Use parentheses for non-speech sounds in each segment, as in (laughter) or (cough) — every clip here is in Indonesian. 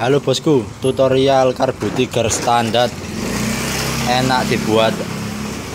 Halo bosku, tutorial karbu tiger standar. Enak dibuat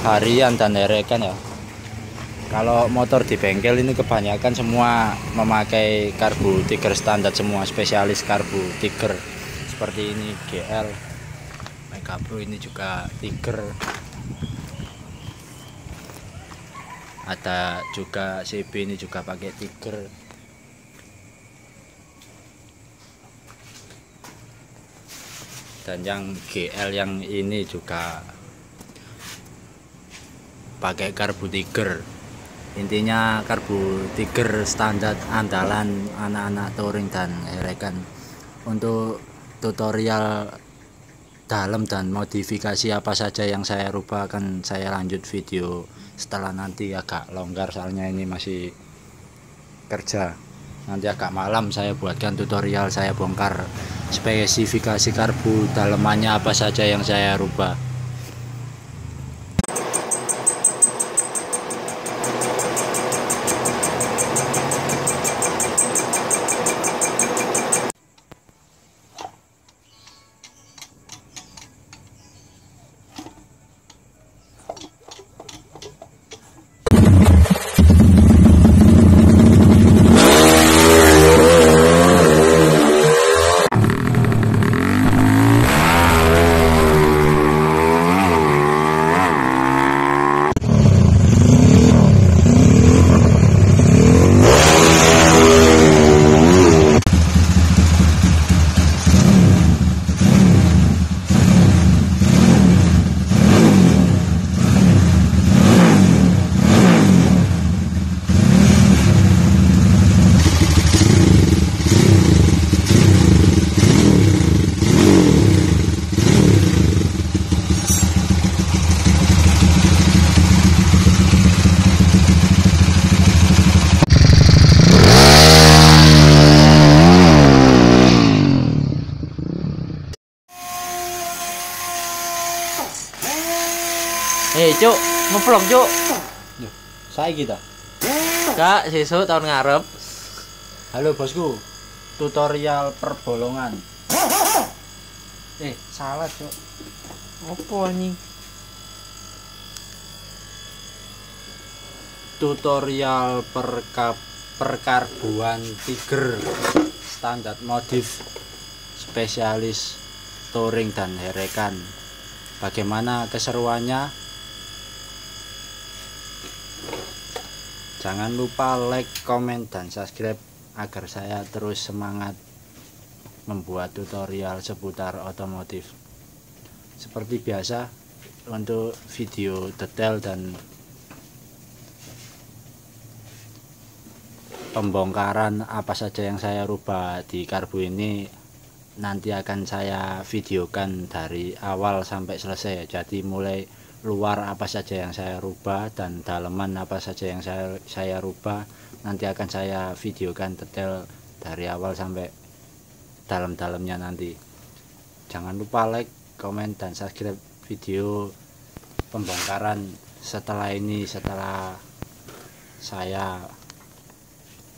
harian dan herekan ya. Kalau motor di bengkel ini kebanyakan semua memakai karbu tiger standar semua spesialis karbu tiger seperti ini GL Mega Pro ini juga tiger. Ada juga CB ini juga pakai tiger dan yang GL yang ini juga pakai karbu tiger. Intinya karbu tiger standar andalan anak-anak touring dan herekan. Untuk tutorial dalam dan modifikasi apa saja yang saya rubah akan saya lanjut video setelah nanti agak longgar soalnya ini masih kerja. Nanti agak malam saya buatkan tutorial saya bongkar spesifikasi karbu dalemannya apa saja yang saya rubah Cuk, ngevlog, Cuk. saya kita Kak, sesuk tahun ngarep. halo bosku. Tutorial perbolongan. Eh salah cok Apa anjing? tutorial perka perkarbuan tiger. Standar modif. Spesialis touring dan herekan. Bagaimana keseruannya jangan lupa like comment dan subscribe agar saya terus semangat membuat tutorial seputar otomotif. Seperti biasa untuk video detail dan pembongkaran apa saja yang saya rubah di karbu ini nanti akan saya videokan dari awal sampai selesai. Jadi mulai luar apa saja yang saya rubah dan daleman apa saja yang saya saya rubah nanti akan saya videokan detail dari awal sampai dalam-dalamnya nanti. Jangan lupa like komen dan subscribe video pembongkaran setelah ini setelah saya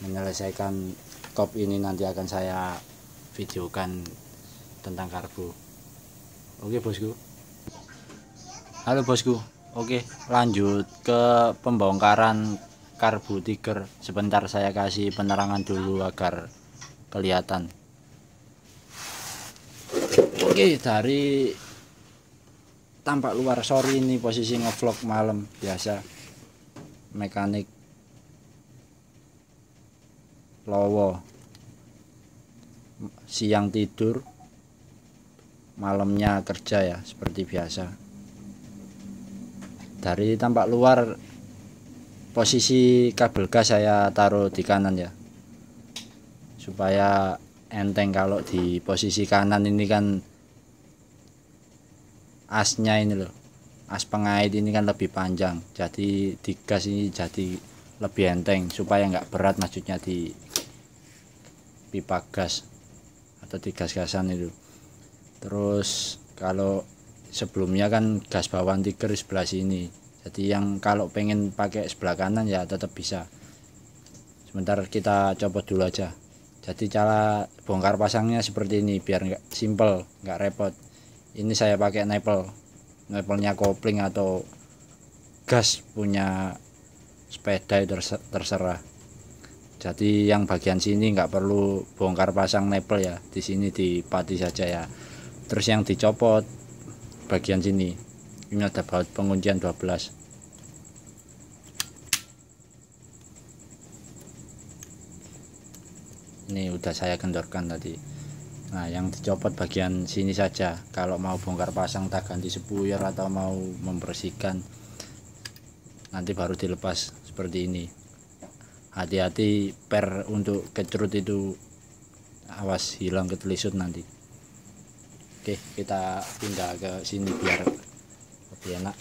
menyelesaikan kop ini nanti akan saya videokan tentang karbu oke bosku halo bosku. Oke lanjut ke pembongkaran karbu tiger. Sebentar saya kasih penerangan dulu agar kelihatan. Oke dari tampak luar. Sorry ini posisi ngevlog malam biasa. Mekanik lowo. Siang tidur malamnya kerja ya seperti biasa dari tampak luar posisi kabel gas saya taruh di kanan ya. Supaya enteng kalau di posisi kanan ini kan asnya ini loh. As pengait ini kan lebih panjang. Jadi di gas ini jadi lebih enteng supaya nggak berat maksudnya di pipa gas atau di gas-gasan itu. Terus kalau sebelumnya kan gas bawaan tiger sebelah sini. Jadi yang kalau pengen pakai sebelah kanan ya tetap bisa. Sebentar kita copot dulu aja. Jadi cara bongkar pasangnya seperti ini biar nggak simple nggak repot. Ini saya pakai nepel. Nepelnya kopling atau gas punya sepeda terse- terserah. Jadi yang bagian sini nggak perlu bongkar pasang nepel ya. Di sini dipati saja ya. Terus yang dicopot bagian sini. Ini ada baut penguncian 12 ini udah saya kendorkan tadi. Nah yang dicopot bagian sini saja. Kalau mau bongkar pasang tak ganti sepuyer atau mau membersihkan nanti baru dilepas seperti ini. Hati-hati per untuk kecurut itu awas hilang ketelisut nanti oke kita pindah ke sini biar lebih enak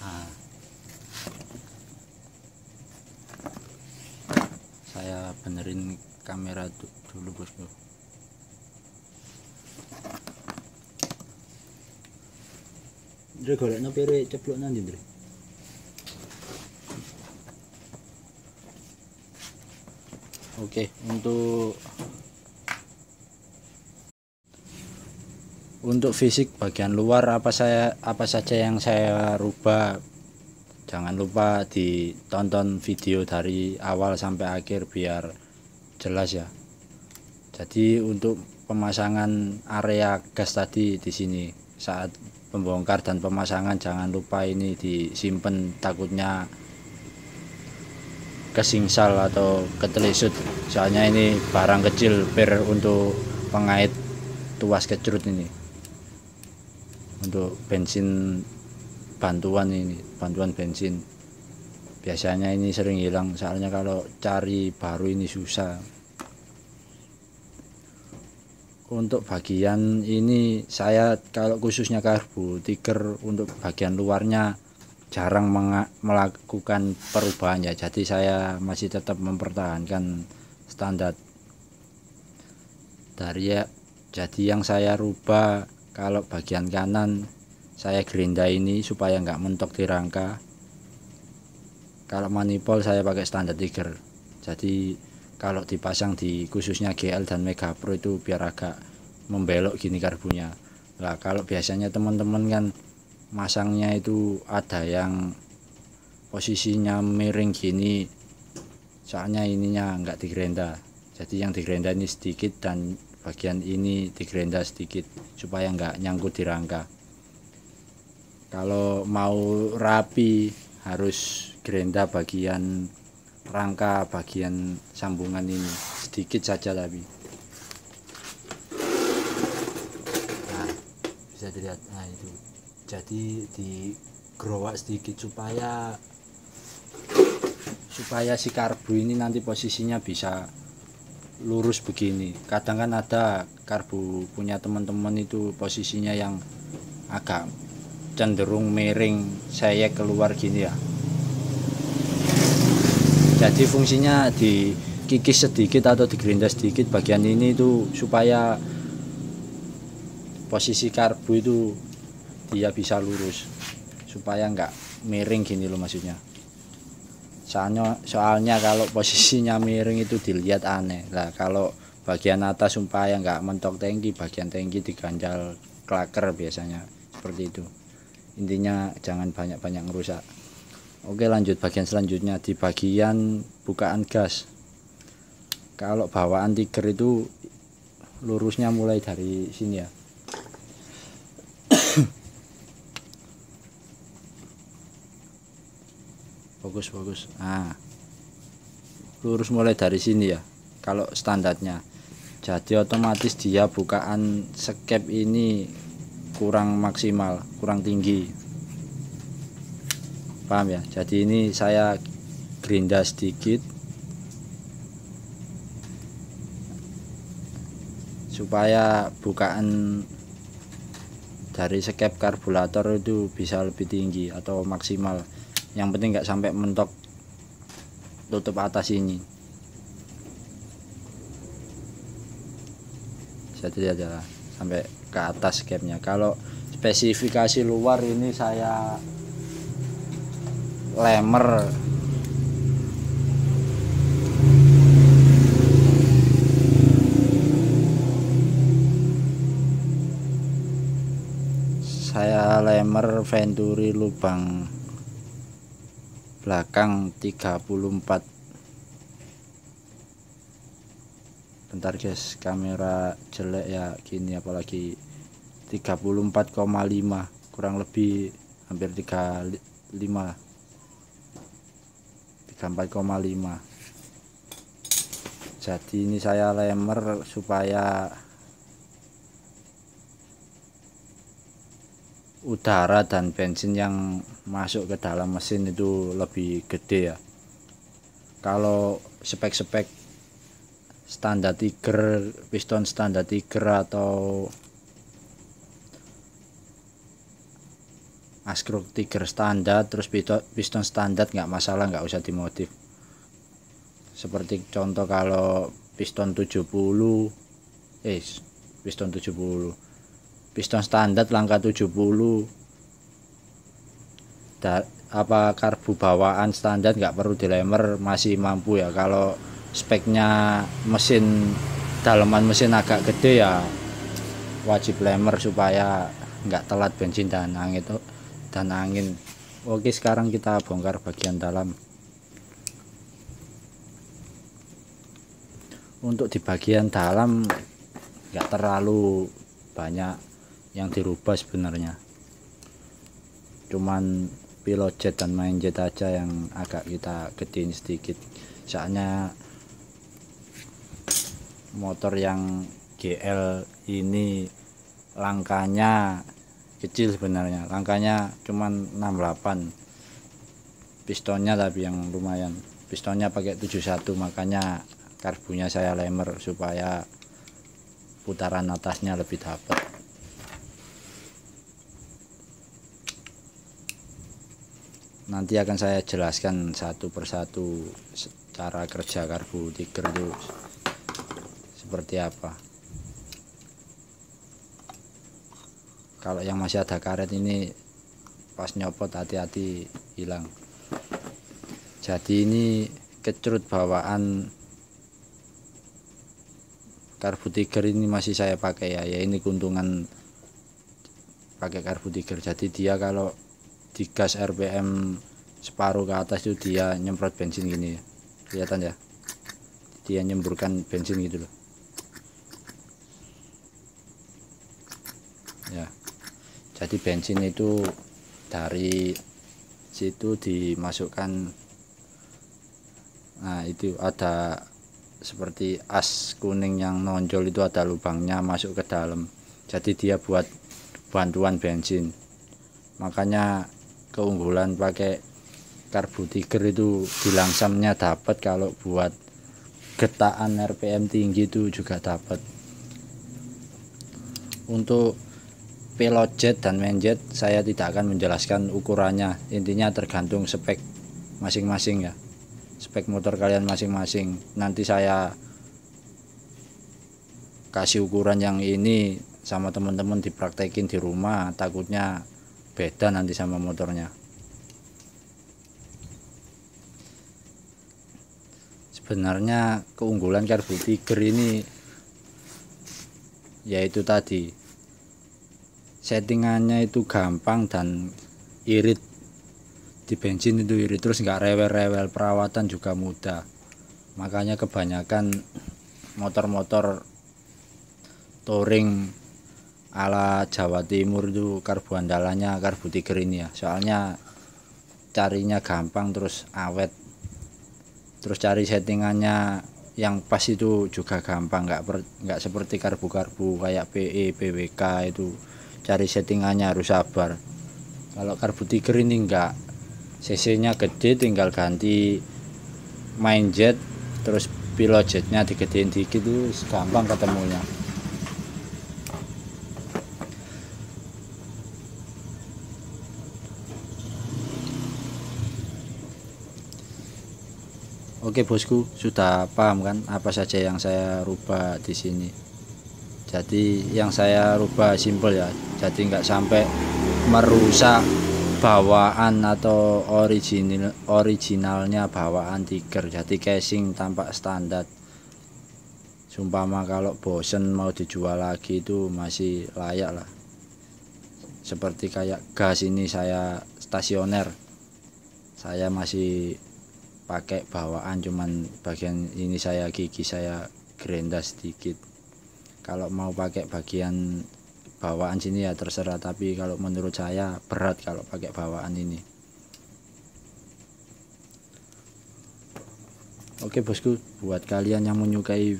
Nah. saya benerin kamera du- dulu bosku Dre golek no pere ceplok nanti Dre? Oke untuk untuk fisik bagian luar apa saya apa saja yang saya rubah? Jangan lupa ditonton video dari awal sampai akhir biar jelas ya. Jadi untuk pemasangan area gas tadi di sini saat pembongkar dan pemasangan. Jangan lupa ini disimpan takutnya kesingsal atau ketelisut. Soalnya ini barang kecil per untuk pengait tuas kecurut ini. Untuk bensin bantuan ini bantuan bensin. Biasanya ini sering hilang soalnya kalau cari baru ini susah untuk bagian ini saya kalau khususnya karbu tiger untuk bagian luarnya jarang melakukan perubahan ya. Jadi saya masih tetap mempertahankan standar. Dari ya jadi yang saya rubah kalau bagian kanan saya gerinda ini supaya nggak mentok di rangka. Kalau manifold saya pakai standar tiger. Jadi kalau dipasang di khususnya GL dan Mega Pro itu biar agak membelok gini karbunya. Lah kalau biasanya teman-teman kan masangnya itu ada yang posisinya miring gini soalnya ininya nggak digerenda. Jadi yang digerenda ini sedikit dan bagian ini digerenda sedikit supaya nggak nyangkut di rangka. Kalau mau rapi harus gerenda bagian rangka bagian sambungan ini. Sedikit saja tapi nah bisa dilihat. Nah itu. Jadi di sedikit supaya supaya si karbu ini nanti posisinya bisa lurus begini. Kadang kan ada karbu punya teman-teman itu posisinya yang agak cenderung miring saya keluar gini ya jadi fungsinya dikikis sedikit atau digerinda sedikit bagian ini itu supaya posisi karbu itu dia bisa lurus. Supaya nggak miring gini loh maksudnya. Soalnya soalnya kalau posisinya miring itu dilihat aneh. Lah kalau bagian atas supaya nggak mentok tangki bagian tangki diganjal klaker biasanya. Seperti itu. Intinya jangan banyak-banyak ngerusak oke lanjut. Bagian selanjutnya di bagian bukaan gas. Kalau bawaan tiger itu lurusnya mulai dari sini ya. (coughs) Bagus bagus. Nah lurus mulai dari sini ya kalau standarnya. Jadi otomatis dia bukaan skep ini kurang maksimal kurang tinggi paham ya? Jadi ini saya gerinda sedikit. Supaya bukaan dari skep karburator itu bisa lebih tinggi atau maksimal. Yang penting nggak sampai mentok tutup atas ini. Jadi adalah sampai ke atas capnya kalau spesifikasi luar ini saya lemer. Saya lemer Venturi lubang. Belakang 34 bentar guys kamera jelek ya. Gini apalagi 34,5 kurang lebih hampir 35 34,5 jadi ini saya lemer supaya udara dan bensin yang masuk ke dalam mesin itu lebih gede ya. Kalau spek-spek standar tiger piston standar tiger atau askruk tiger standar terus piston standar nggak masalah nggak usah dimodif. Seperti contoh kalau piston 70 eh piston 70 piston standar langkah 70 da, apa karbu bawaan standar nggak perlu dilemer masih mampu ya. Kalau speknya mesin dalaman mesin agak gede ya wajib lemer supaya nggak telat bensin dan angin dan angin. Oke sekarang kita bongkar bagian dalam. Untuk di bagian dalam nggak terlalu banyak yang dirubah sebenarnya. Cuman pilot jet dan main jet aja yang agak kita gedein sedikit. Soalnya motor yang GL ini langkanya kecil sebenarnya. Langkanya cuman 68 pistonnya tapi yang lumayan. Pistonnya pakai 71 makanya karbunya saya lemer supaya putaran atasnya lebih dapat nanti akan saya jelaskan satu persatu cara kerja karbu tiger itu seperti apa kalau yang masih ada karet ini pas nyopot hati-hati hilang. Jadi ini kecrut bawaan karbu tiger ini masih saya pakai ya. Ya ini keuntungan pakai karbu tiger. Jadi dia kalau di gas RPM separuh ke atas itu dia nyemprot bensin gini. Ya kelihatan ya? Dia nyemburkan bensin gitu loh ya jadi bensin itu dari situ dimasukkan nah itu ada seperti as kuning yang nonjol itu ada lubangnya masuk ke dalam. Jadi dia buat bantuan bensin. Makanya keunggulan pakai karbu tiger itu bilangsamnya dapat kalau buat getaan RPM tinggi itu juga dapat. Untuk pilot jet dan main jet saya tidak akan menjelaskan ukurannya. Intinya tergantung spek masing-masing ya. Spek motor kalian masing-masing. Nanti saya kasih ukuran yang ini sama teman-teman dipraktekin di rumah takutnya beda nanti sama motornya. Sebenarnya keunggulan karbu tiger ini yaitu tadi settingannya itu gampang dan irit. Di bensin itu irit terus nggak rewel-rewel perawatan juga mudah. Makanya kebanyakan motor-motor touring ala Jawa Timur itu karbu andalannya karbu tiger ini ya. Soalnya carinya gampang terus awet. Terus cari settingannya yang pas itu juga gampang nggak nggak seperti karbu-karbu kayak PE PWK itu cari settingannya harus sabar kalau karbu tiger ini enggak cc nya gede tinggal ganti main jet terus pilot jetnya digedein dikit itu gampang ketemunya Oke bosku, sudah paham kan apa saja yang saya rubah di sini. Jadi yang saya rubah simple ya. Jadi nggak sampai merusak bawaan atau original originalnya bawaan tiger. Jadi casing tampak standar. Sumpama kalau bosen mau dijual lagi itu masih layak lah. Seperti kayak gas ini saya stasioner. Saya masih pakai bawaan cuman bagian ini saya gigi saya gerenda sedikit kalau mau pakai bagian bawaan sini ya terserah tapi kalau menurut saya berat kalau pakai bawaan ini. Oke bosku buat kalian yang menyukai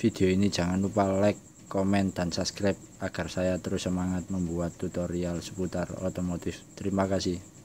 video ini jangan lupa like komen dan subscribe agar saya terus semangat membuat tutorial seputar otomotif. Terima kasih